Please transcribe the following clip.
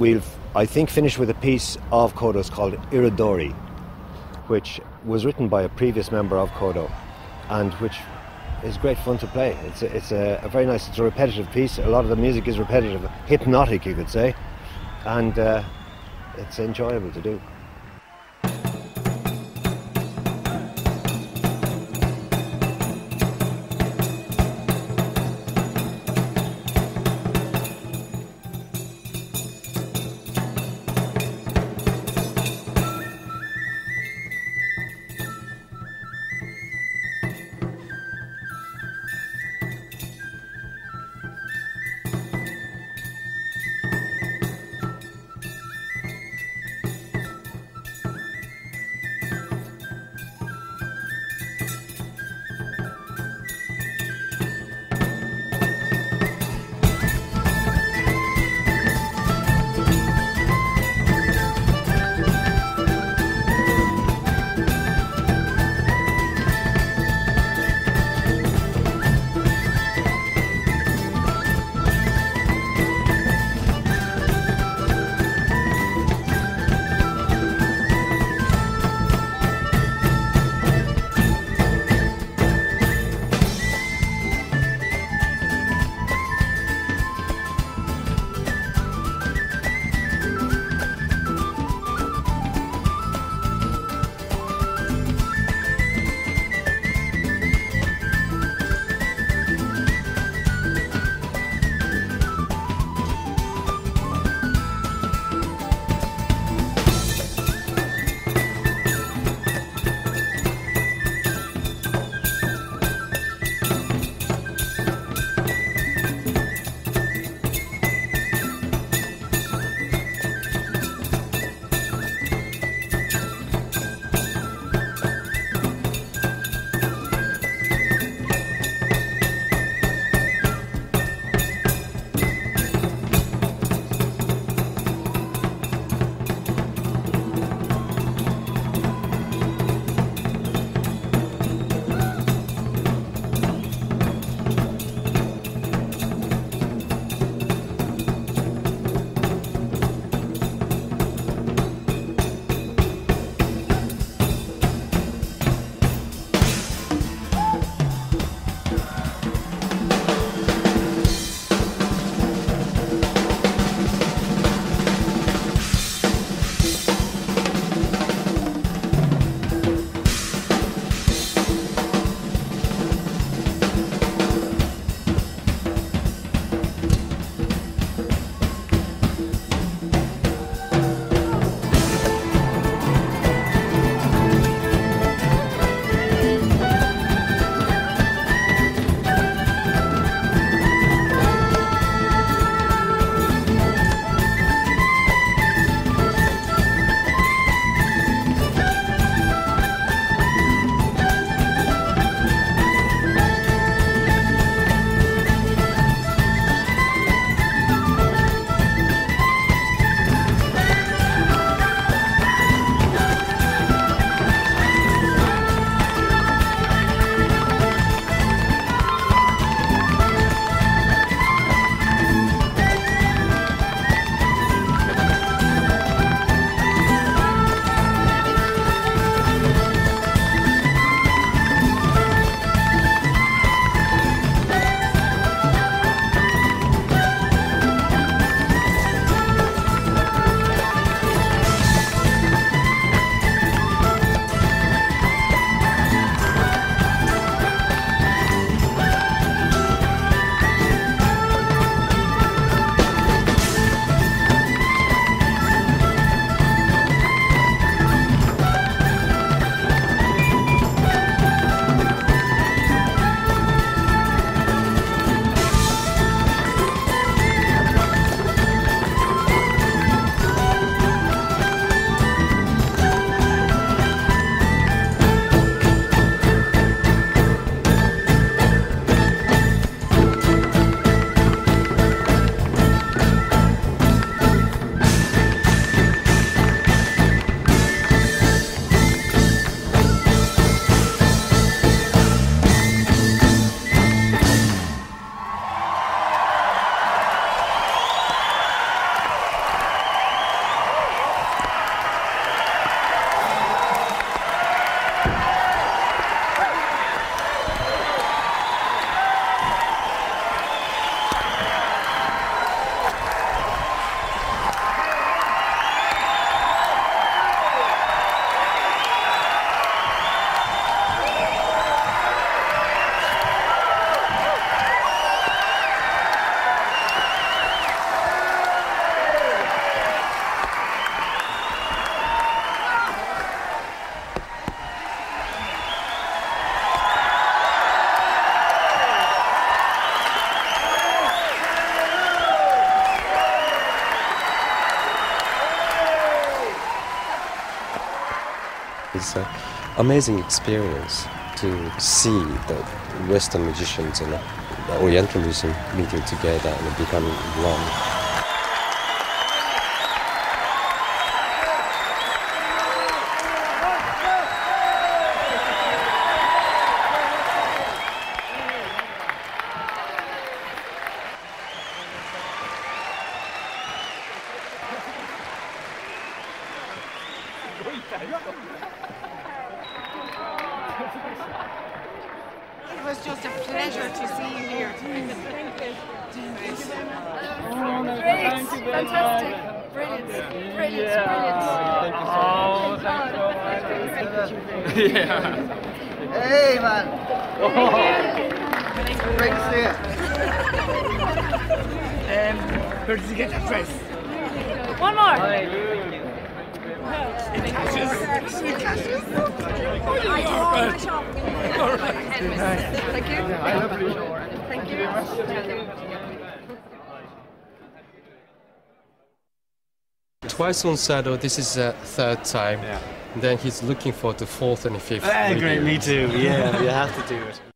we've, I think, finished with a piece of Kodo's called Irodori, which was written by a previous member of Kodo, and which is great fun to play. It's a, it's a, a, very nice, it's a repetitive piece. A lot of the music is repetitive, hypnotic, you could say, and uh, it's enjoyable to do. It's an amazing experience to see the Western musicians and the Oriental musicians meeting together and becoming one. It was just a pleasure to see you here. Thank you. Great, fantastic, brilliant, brilliant, brilliant. Oh, you so much. yeah. Hey, man. Great to see you. Um, where did you get that dress? One more. Thank you. Thank you. Twice on Sado, this is the third time. Yeah. Then he's looking for the fourth and fifth. Ah, great, me too. Yeah, we have to do it.